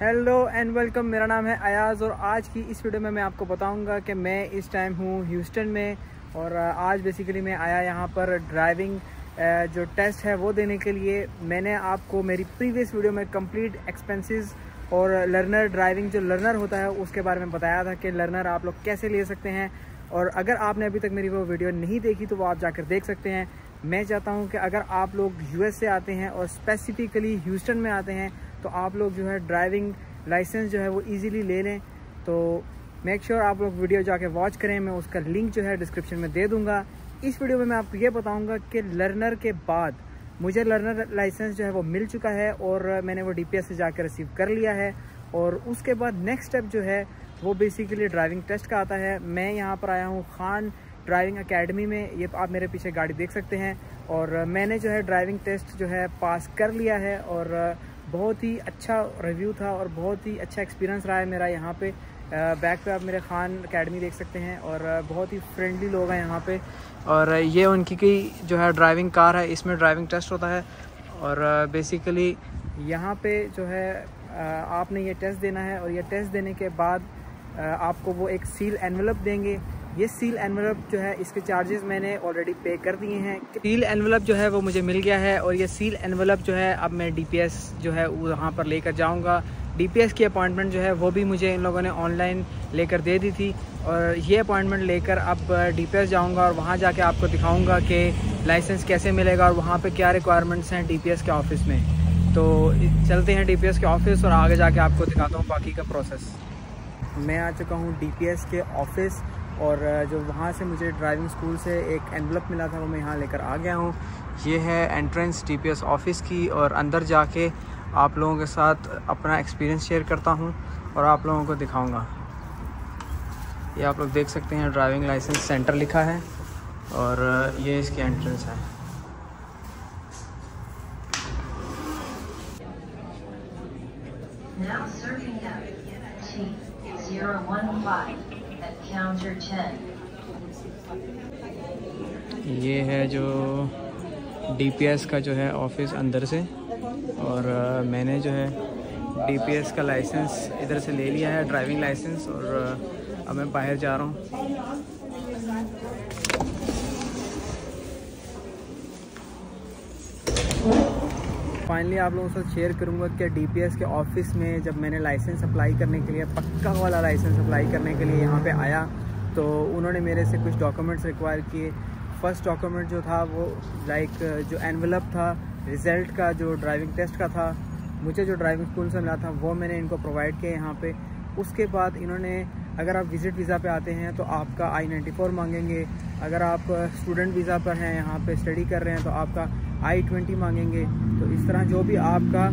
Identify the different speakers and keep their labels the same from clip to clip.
Speaker 1: Hello and welcome मेरा नाम है अयाज़ और आज की इस वीडियो में मैं आपको बताऊँगा कि मैं इस टाइम हूँ ह्यूस्टन में और आज बेसिकली मैं आया यहाँ पर ड्राइविंग जो टेस्ट है वो देने के लिए। मैंने आपको मेरी प्रीवियस वीडियो में कंप्लीट एक्सपेंसेस और लर्नर ड्राइविंग जो लर्नर होता है उसके बारे में बताया था कि लर्नर आप लोग कैसे ले सकते हैं। और अगर आपने अभी तक मेरी वो वीडियो नहीं देखी तो वो आप जाकर देख सकते हैं। मैं चाहता हूँ कि अगर आप लोग यूएस से आते हैं और स्पेसिफिकली ह्यूस्टन में आते हैं तो आप लोग जो है ड्राइविंग लाइसेंस जो है वो इजीली ले लें। तो मेक श्योर sure आप लोग वीडियो जाके वॉच करें। मैं उसका लिंक जो है डिस्क्रिप्शन में दे दूँगा। इस वीडियो में मैं आपको ये बताऊँगा कि लर्नर के बाद मुझे लर्नर लाइसेंस जो है वो मिल चुका है और मैंने वो डीपीएस से जाकर रिसीव कर लिया है। और उसके बाद नेक्स्ट स्टेप जो है, वो बेसिकली ड्राइविंग टेस्ट का आता है। मैं यहाँ पर आया हूँ खान ड्राइविंग एकेडमी में। ये आप मेरे पीछे गाड़ी देख सकते हैं। और मैंने जो है ड्राइविंग टेस्ट जो है पास कर लिया है। और बहुत ही अच्छा रिव्यू था और बहुत ही अच्छा एक्सपीरियंस रहा है मेरा यहाँ पे। बैक पे आप मेरे खान अकेडमी देख सकते हैं और बहुत ही फ्रेंडली लोग हैं यहाँ पे। और ये उनकी की जो है ड्राइविंग कार है, इसमें ड्राइविंग टेस्ट होता है। और बेसिकली यहाँ पे जो है आपने ये टेस्ट देना है और ये टेस्ट देने के बाद आपको वो एक सील एनवलप देंगे। ये सील एनवलप जो है इसके चार्जेस मैंने ऑलरेडी पे कर दिए हैं। सील एनवलप जो है वो मुझे मिल गया है और ये सील एनवलप जो है अब मैं डीपीएस जो है वहाँ पर लेकर जाऊँगा। डीपीएस की अपॉइंटमेंट जो है वो भी मुझे इन लोगों ने ऑनलाइन लेकर दे दी थी और ये अपॉइंटमेंट लेकर अब डीपीएस जाऊँगा और वहाँ जाके आपको दिखाऊँगा कि लाइसेंस कैसे मिलेगा और वहाँ पर क्या रिक्वायरमेंट्स हैं डीपीएस के ऑफ़िस में। तो चलते हैं डीपीएस के ऑफ़िस और आगे जाके आपको दिखाता हूँ बाकी का प्रोसेस मैं आ चुका हूँ डी के ऑफ़िस और जो वहाँ से मुझे ड्राइविंग स्कूल से एक एनवलप मिला था, वो मैं यहाँ लेकर आ गया हूँ। ये है एंट्रेंस टीपीएस ऑफ़िस की और अंदर जाके आप लोगों के साथ अपना एक्सपीरियंस शेयर करता हूँ और आप लोगों को दिखाऊँगा। ये आप लोग देख सकते हैं ड्राइविंग लाइसेंस सेंटर लिखा है और ये इसकी एंट्रेंस है। Now serving T015 ये है जो डीपीएस का जो है ऑफ़िस अंदर से और मैंने जो है डीपीएस का लाइसेंस इधर से ले लिया है ड्राइविंग लाइसेंस और अब मैं बाहर जा रहा हूँ। फाइनली आप लोगों से शेयर करूँगा कि डीपीएस के ऑफ़िस में जब मैंने लाइसेंस अप्लाई करने के लिए, पक्का वाला लाइसेंस अप्लाई करने के लिए यहाँ पे आया तो उन्होंने मेरे से कुछ डॉक्यूमेंट्स रिक्वायर किए। फ़र्स्ट डॉक्यूमेंट जो था वो लाइक जो एनवलप था रिज़ल्ट का, जो ड्राइविंग टेस्ट का था, मुझे जो ड्राइविंग स्कूल से मिला था, वो मैंने इनको प्रोवाइड किया यहाँ पे। उसके बाद इन्होंने अगर आप विज़िट वीज़ा पे आते हैं तो आपका आई नाइन्टी फोर मांगेंगे। अगर आप स्टूडेंट वीज़ा पर हैं, यहाँ पे स्टडी कर रहे हैं तो आपका आई ट्वेंटी मांगेंगे। तो इस तरह जो भी आपका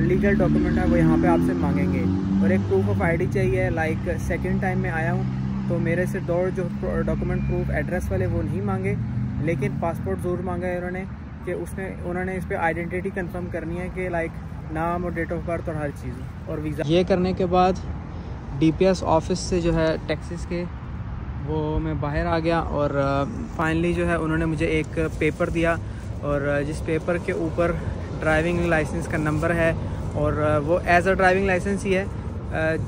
Speaker 1: लीगल डॉक्यूमेंट है, वो यहाँ पे आपसे मांगेंगे। और एक प्रूफ ऑफ़ आईडी चाहिए लाइक सेकंड टाइम में आया हूँ तो मेरे से दो जो डॉक्यूमेंट प्रूफ एड्रेस वाले, वो नहीं मांगे। लेकिन पासपोर्ट ज़रूर मांगा है उन्होंने, कि उसने उन्होंने इस पर आइडेंटिटी कंफर्म करनी है, कि लाइक नाम और डेट ऑफ़ बर्थ और हर चीज़, और वीज़ा ये करने के बाद डीपीएस ऑफ़िस से जो है टैक्सीस के, वो मैं बाहर आ गया और फाइनली जो है उन्होंने मुझे एक पेपर दिया और जिस पेपर के ऊपर ड्राइविंग लाइसेंस का नंबर है और वो एज अ ड्राइविंग लाइसेंस ही है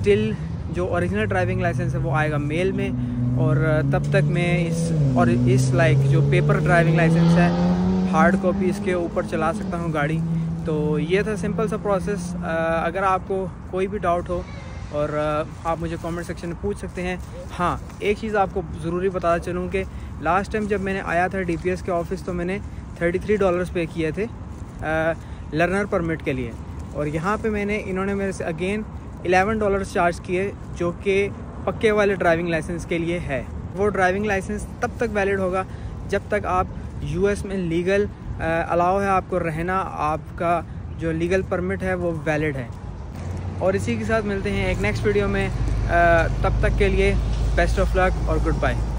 Speaker 1: टिल जो ओरिजिनल ड्राइविंग लाइसेंस है वो आएगा मेल में और तब तक मैं इस और इस लाइक जो पेपर ड्राइविंग लाइसेंस है हार्ड कॉपी इसके ऊपर चला सकता हूँ गाड़ी। तो ये था सिंपल सा प्रोसेस अगर आपको कोई भी डाउट हो और आप मुझे कमेंट सेक्शन में पूछ सकते हैं। हाँ एक चीज़ आपको ज़रूरी बताता चलूँ कि लास्ट टाइम जब मैंने आया था डीपीएस के ऑफ़िस तो मैंने थर्टी थ्री डॉलर्स पे किए थे लर्नर परमिट के लिए। और यहाँ पे मैंने, इन्होंने मेरे से अगेन एलेवन डॉलर्स चार्ज किए, जो कि पक्के वाले ड्राइविंग लाइसेंस के लिए है। वो ड्राइविंग लाइसेंस तब तक वैलिड होगा जब तक आप यूएस में लीगल अलाउ है आपको रहना, आपका जो लीगल परमिट है वो वैलिड है। और इसी के साथ मिलते हैं एक नेक्स्ट वीडियो में। तब तक के लिए बेस्ट ऑफ़ लक और गुड बाय